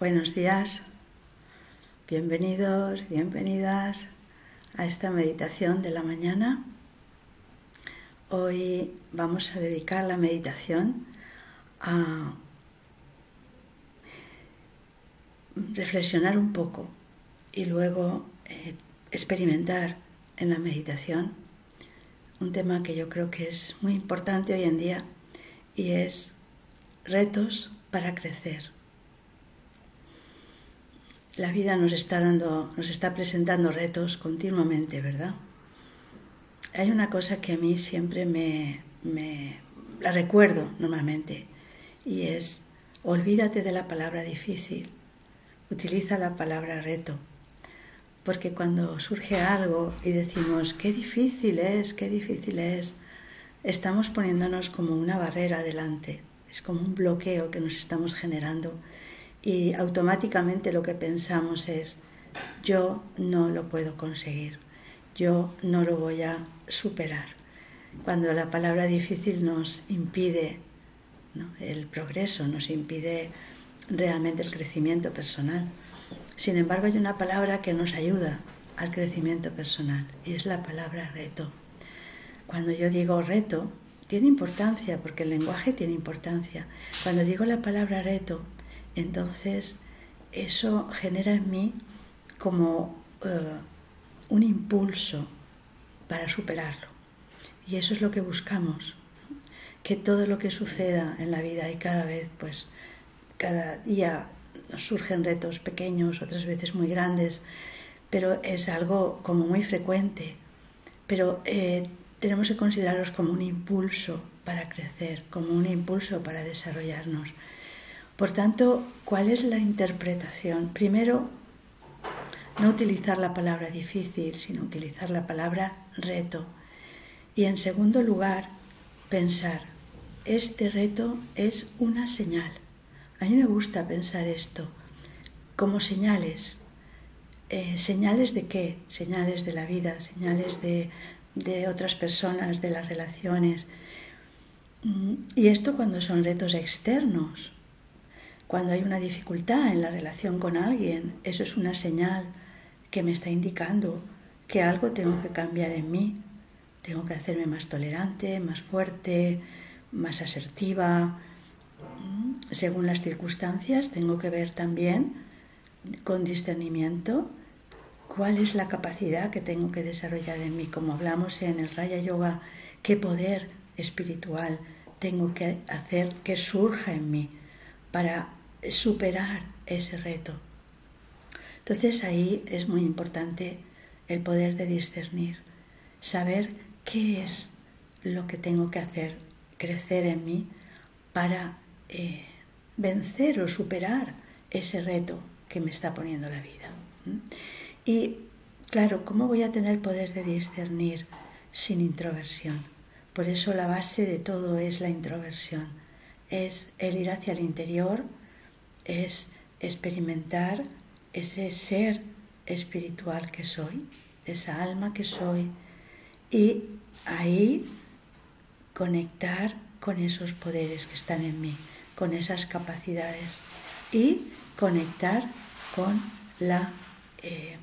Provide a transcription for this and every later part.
Buenos días, bienvenidos, bienvenidas a esta meditación de la mañana. Hoy vamos a dedicar la meditación a reflexionar un poco y luego eh, experimentar en la meditación un tema que yo creo que es muy importante hoy en día y es retos para crecer la vida nos está dando, nos está presentando retos continuamente, ¿verdad? Hay una cosa que a mí siempre me, me la recuerdo normalmente y es olvídate de la palabra difícil, utiliza la palabra reto. Porque cuando surge algo y decimos, qué difícil es, qué difícil es, estamos poniéndonos como una barrera delante, es como un bloqueo que nos estamos generando y automáticamente lo que pensamos es, yo no lo puedo conseguir, yo no lo voy a superar. Cuando la palabra difícil nos impide el progreso, nos impide realmente el crecimiento personal. Sin embargo, hay una palabra que nos ayuda al crecimiento personal y es la palabra reto. Cuando yo digo reto, tiene importancia porque el lenguaje tiene importancia. Cuando digo la palabra reto, entonces, eso genera en mí como eh, un impulso para superarlo. Y eso es lo que buscamos, que todo lo que suceda en la vida y cada vez, pues, cada día nos surgen retos pequeños, otras veces muy grandes, pero es algo como muy frecuente. Pero eh, tenemos que considerarlos como un impulso para crecer, como un impulso para desarrollarnos. Por tanto, ¿cuál es la interpretación? Primero, no utilizar la palabra difícil, sino utilizar la palabra reto. Y en segundo lugar, pensar, este reto es una señal. A mí me gusta pensar esto como señales. Eh, ¿Señales de qué? Señales de la vida, señales de, otras personas, de las relaciones. Mm, y esto cuando son retos externos, cuando hay una dificultad en la relación con alguien, eso es una señal que me está indicando que algo tengo que cambiar en mí. Tengo que hacerme más tolerante, más fuerte, más asertiva. Mm, según las circunstancias, tengo que ver también con discernimiento cuál es la capacidad que tengo que desarrollar en mí. Como hablamos en el Raya Yoga, qué poder espiritual tengo que hacer que surja en mí para superar ese reto. Entonces ahí es muy importante el poder de discernir, saber qué es lo que tengo que hacer crecer en mí para eh, vencer o superar ese reto que me está poniendo la vida. Y claro, ¿cómo voy a tener poder de discernir sin introversión? Por eso la base de todo es la introversión, es el ir hacia el interior, es experimentar ese ser espiritual que soy, esa alma que soy, y ahí conectar con esos poderes que están en mí, con esas capacidades y conectar con la eh,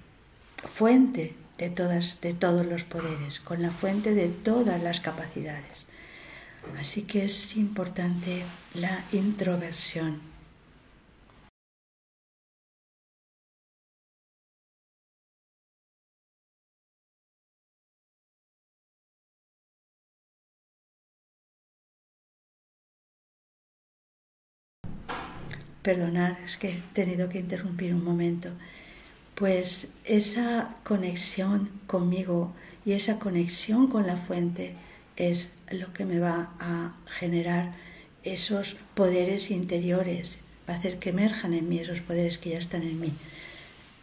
fuente de, todas, de todos los poderes, con la fuente de todas las capacidades. Así que es importante la introversión Perdonad, es que he tenido que interrumpir un momento. Pues esa conexión conmigo y esa conexión con la fuente es lo que me va a generar esos poderes interiores, va a hacer que emerjan en mí esos poderes que ya están en mí.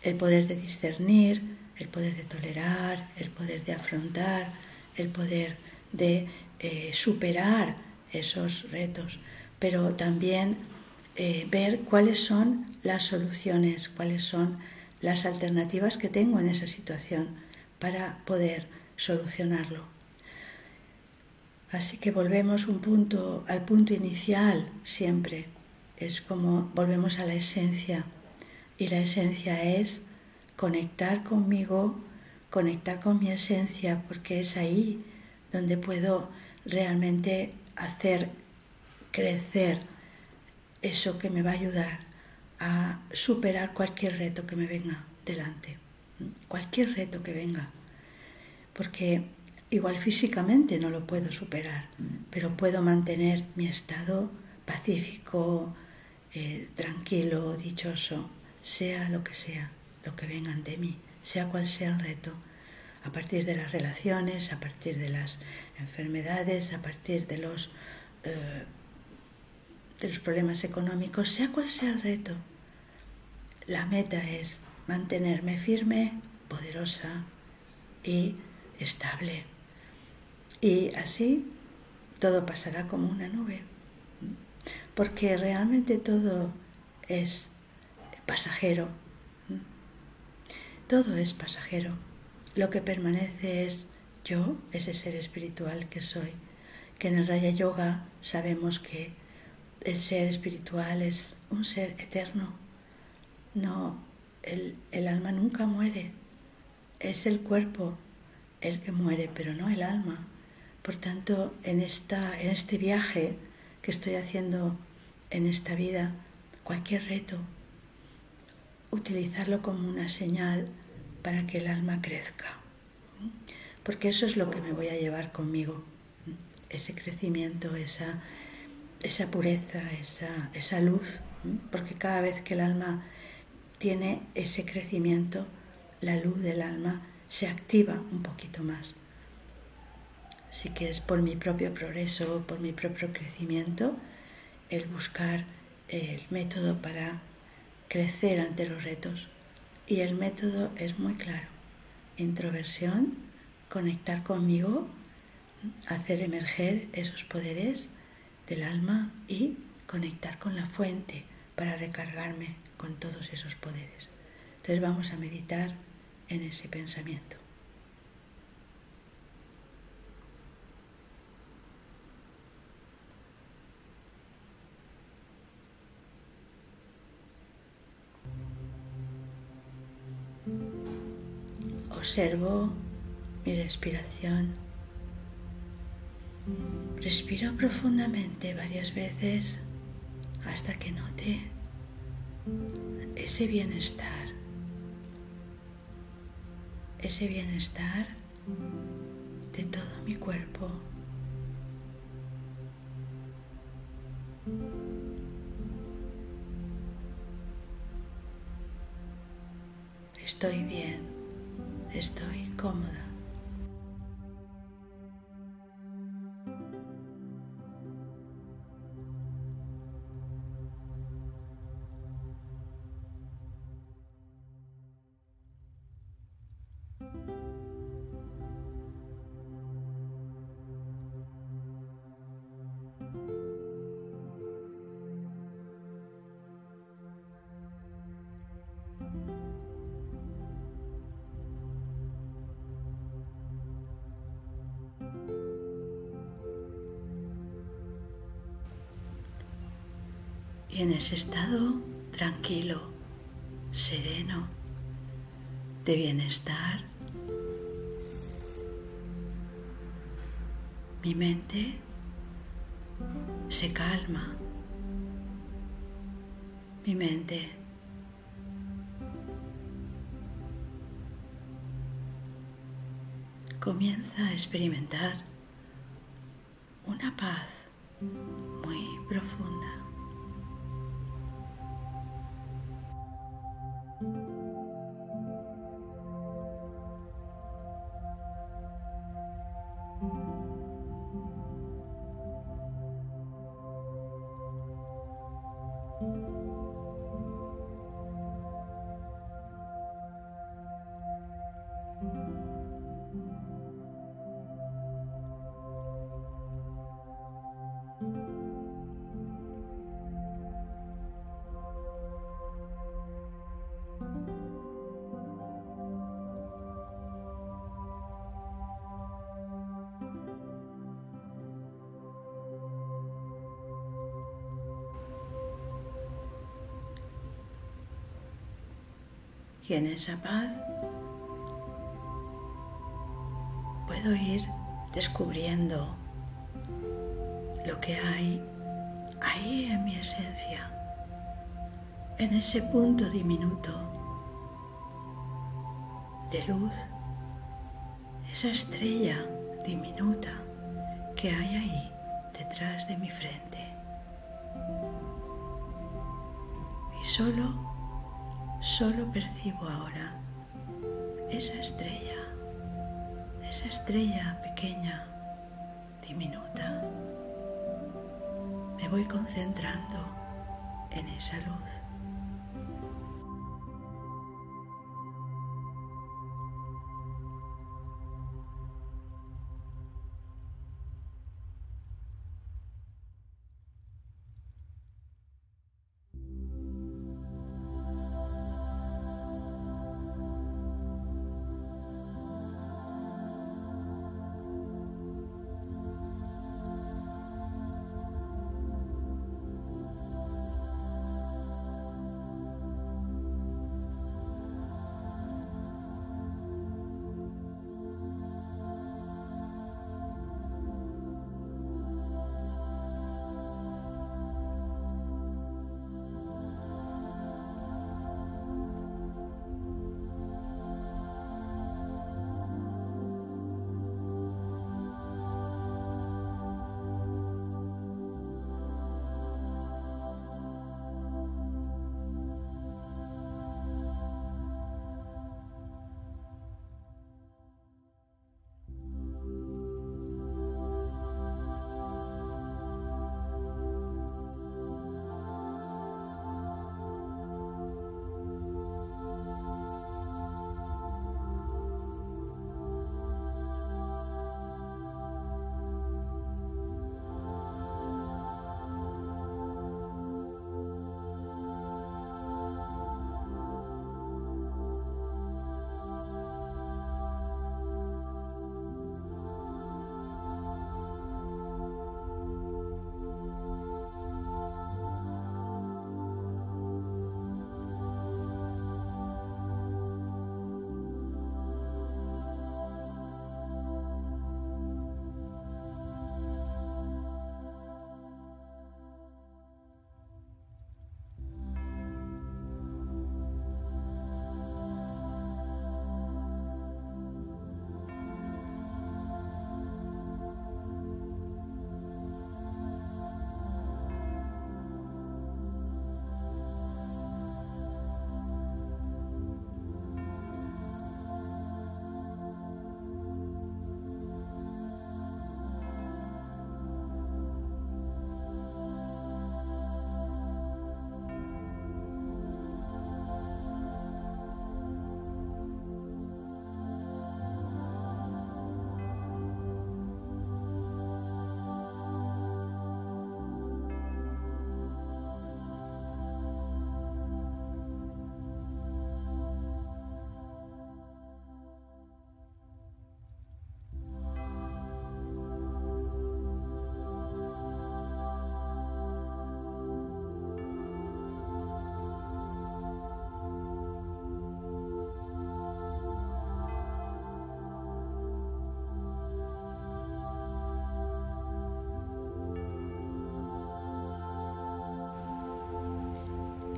El poder de discernir, el poder de tolerar, el poder de afrontar, el poder de eh, superar esos retos, pero también eh, ver cuáles son las soluciones, cuáles son las alternativas que tengo en esa situación para poder solucionarlo. Así que volvemos un punto al punto inicial siempre. Es como volvemos a la esencia Y la esencia es conectar conmigo, conectar con mi esencia, porque es ahí donde puedo realmente hacer crecer eso que me va a ayudar a superar cualquier reto que me venga delante, cualquier reto que venga, porque igual físicamente no lo puedo superar, pero puedo mantener mi estado pacífico, eh, tranquilo, dichoso, sea lo que sea, lo que venga ante mí, sea cual sea el reto, a partir de las relaciones, a partir de las enfermedades, a partir de los, eh, de los problemas económicos, sea cual sea el reto. La meta es mantenerme firme, poderosa y estable. Y así todo pasará como una nube porque realmente todo es pasajero. Todo es pasajero. Lo que permanece es yo, ese ser espiritual que soy, que en el Raya Yoga sabemos que el ser espiritual es un ser eterno. No, el, el alma nunca muere. Es el cuerpo el que muere, pero no el alma. Por tanto, en, esta, en este viaje que estoy haciendo en esta vida, cualquier reto, utilizarlo como una señal para que el alma crezca. Porque eso es lo que me voy a llevar conmigo, ese crecimiento, esa, esa pureza, esa, esa luz, porque cada vez que el alma tiene ese crecimiento, la luz del alma se activa un poquito más. Así que es por mi propio progreso, por mi propio crecimiento, el buscar el método para crecer ante los retos. Y el método es muy claro. Introversión, conectar conmigo, hacer emerger esos poderes del alma y conectar con la fuente para recargarme con todos esos poderes. Entonces vamos a meditar en ese pensamiento. Observo mi respiración. Respiro profundamente varias veces hasta que note ese bienestar, ese bienestar de todo mi cuerpo. Estoy bien estoy cómoda. Y en ese estado tranquilo, sereno, de bienestar, mi mente se calma, mi mente comienza a experimentar una paz muy profunda. En esa paz puedo ir descubriendo lo que hay ahí en mi esencia, en ese punto diminuto de luz, esa estrella diminuta que hay ahí detrás de mi frente. Y solo, solo percibo ahora esa estrella, esa estrella pequeña, diminuta. Me voy concentrando en esa luz.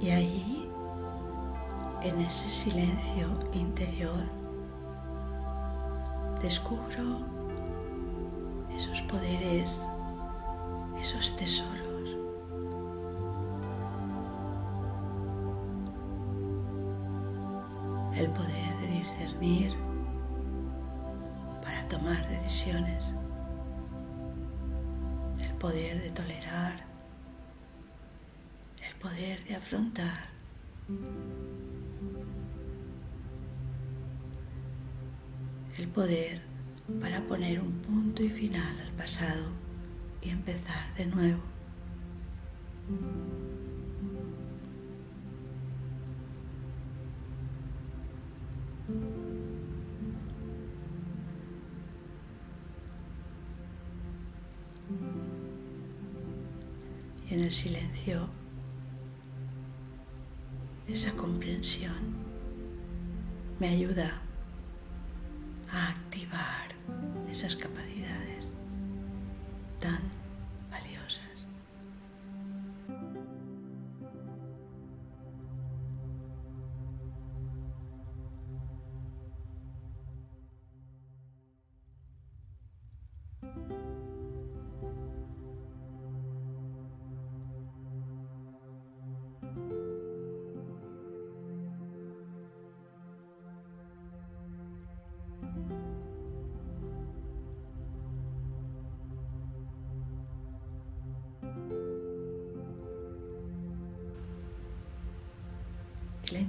Y ahí, en ese silencio interior, descubro esos poderes, esos tesoros. El poder de discernir para tomar decisiones. El poder de tolerar poder de afrontar. El poder para poner un punto y final al pasado y empezar de nuevo. Y en el silencio esa comprensión me ayuda a activar esas capacidades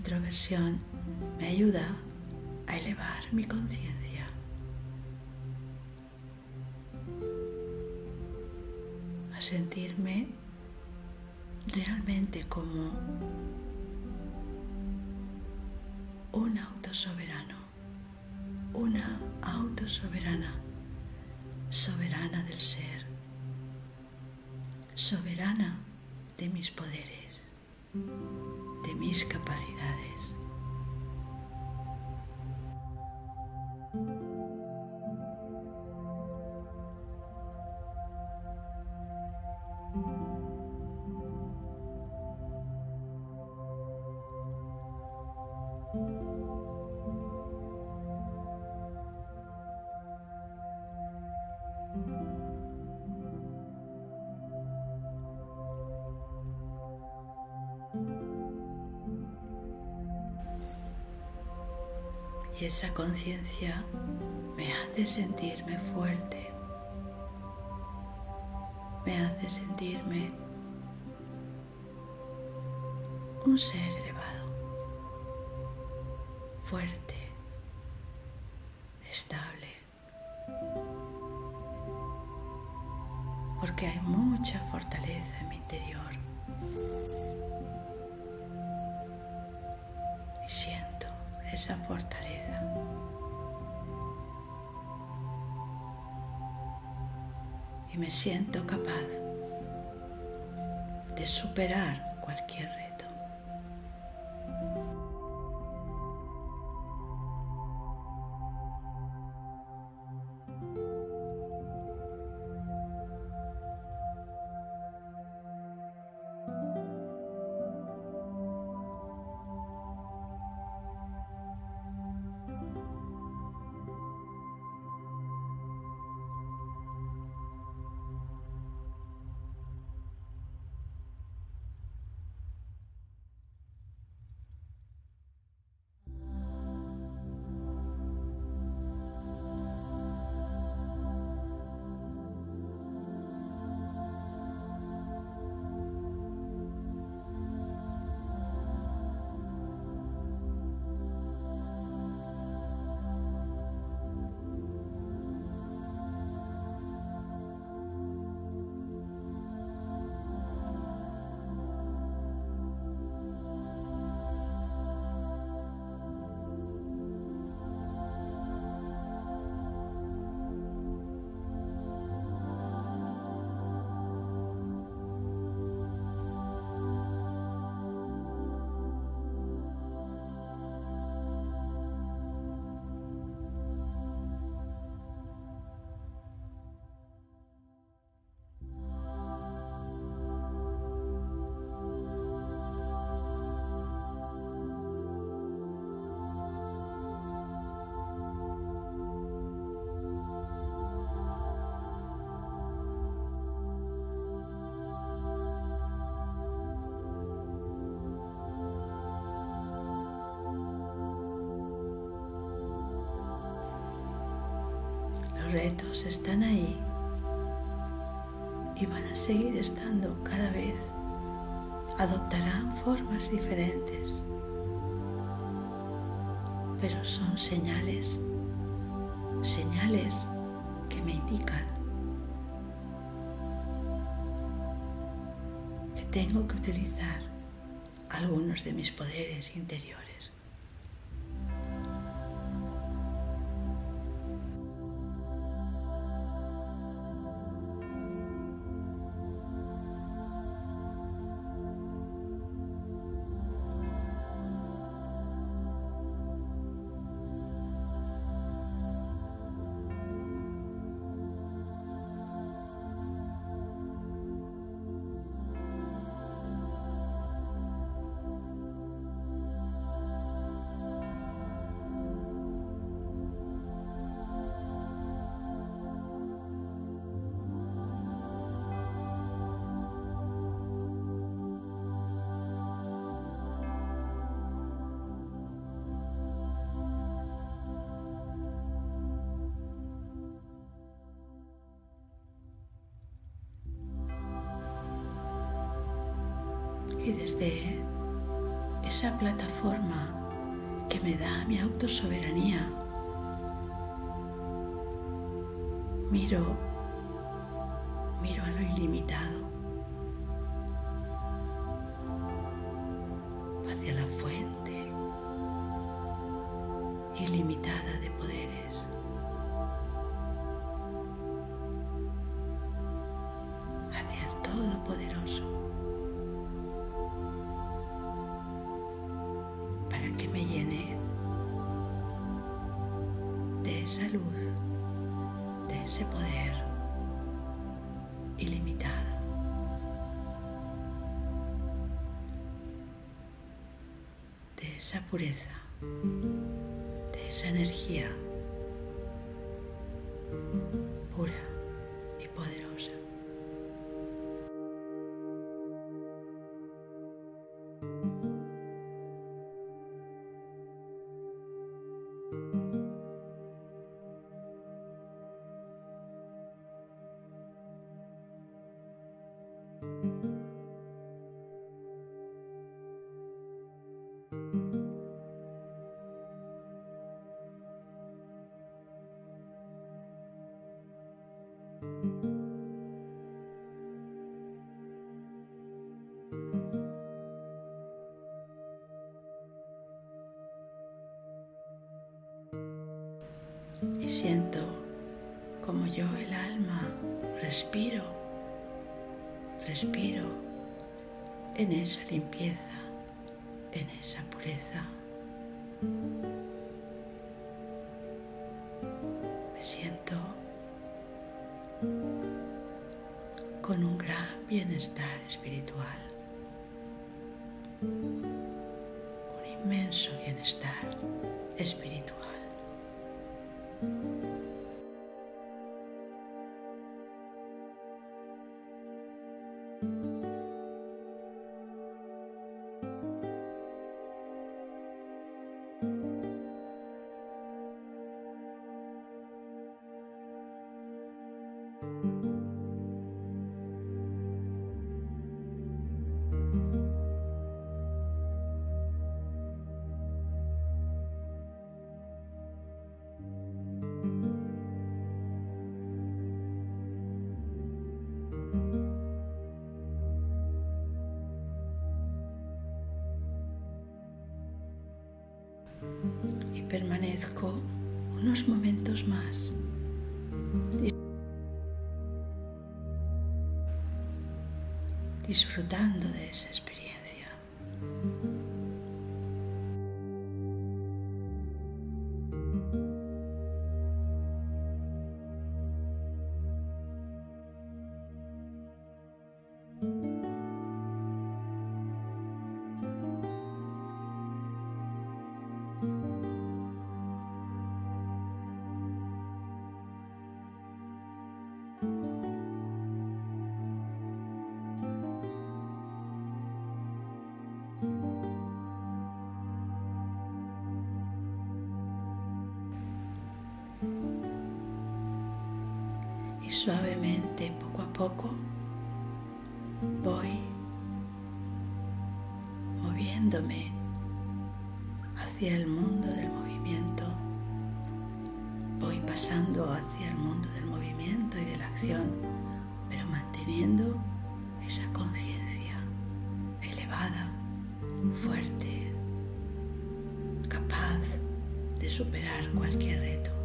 introversión me ayuda a elevar mi conciencia. A sentirme realmente como un autosoberano, una autosoberana, soberana del ser, soberana de mis poderes de mis capacidades. Esa conciencia me hace sentirme fuerte, me hace sentirme un ser elevado, fuerte, estable, porque hay mucha fortaleza en mi interior. Esa fortaleza. Y me siento capaz de superar cualquier reto. Están ahí y van a seguir estando cada vez. Adoptarán formas diferentes, pero son señales, señales que me indican que tengo que utilizar algunos de mis poderes interiores. Y desde esa plataforma que me da mi autosoberanía, miro, miro a lo ilimitado, esa luz, de ese poder ilimitado. de esa pureza, de esa energía pura y poderosa. Siento como yo el alma respiro, respiro en esa limpieza, en esa pureza. Me siento con un gran bienestar espiritual, un inmenso bienestar espiritual. Permanezco unos momentos más. disfrutando de esa experiencia. Suavemente, poco a poco, voy moviéndome hacia el mundo del movimiento. Voy pasando hacia el mundo del movimiento y de la acción, pero manteniendo esa conciencia elevada, fuerte, capaz de superar cualquier reto.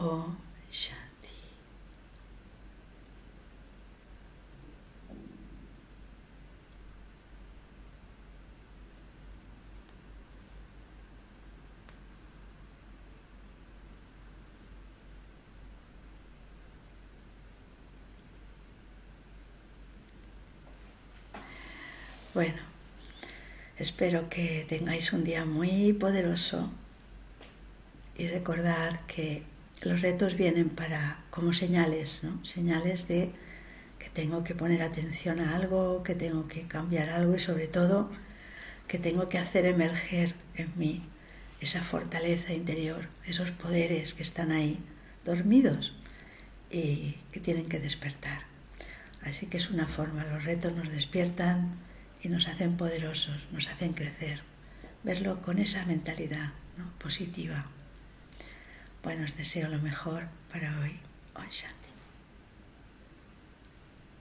Om Shanti. Bueno, espero que tengáis un día muy poderoso y recordad que los retos vienen para como señales. Señales de que tengo que poner atención a algo, que tengo que cambiar algo y sobre todo que tengo que hacer emerger en mí esa fortaleza interior, esos poderes que están ahí dormidos y que tienen que despertar. Así que es una forma, los retos nos despiertan y nos hacen poderosos, nos hacen crecer. Verlo con esa mentalidad positiva. Bueno, os deseo lo mejor para hoy.